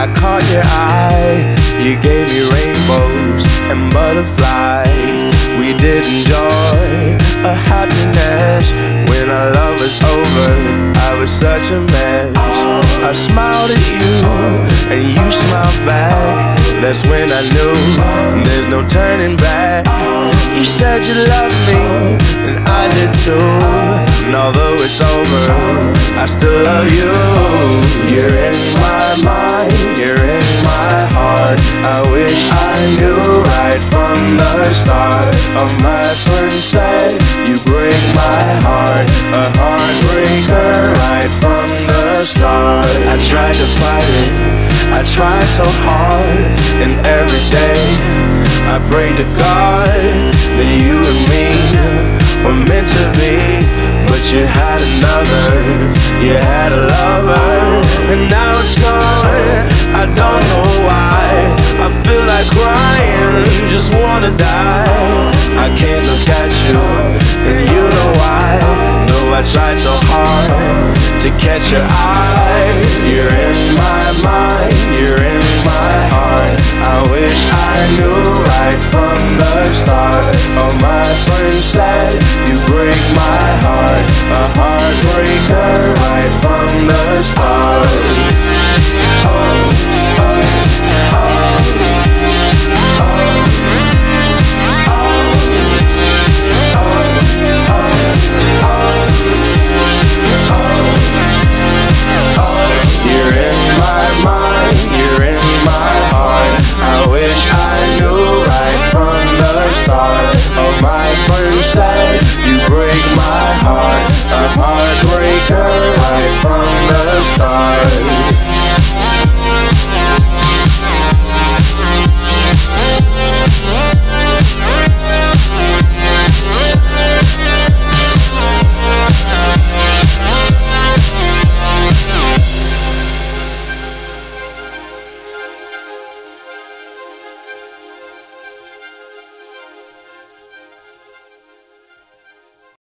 I caught your eye? You gave me rainbows and butterflies. We did enjoy a happiness when our love was over. I was such a mess. I smiled at you and you smiled back. That's when I knew there's no turning back. You said you loved me and I did too. Although it's over, I still love you. You're in my mind, you're in my heart. I wish I knew right from the start. Of my friend said you break my heart, a heartbreaker right from the start. I tried to fight it, I tried so hard, and every day I pray to God that you and me were meant to be. You had another, you had a lover, and now it's gone. I don't know why. I feel like crying, just wanna die. I can't look at you, and you know why. Though I tried so hard to catch your eye. You're in my mind, you're in my heart. I wish I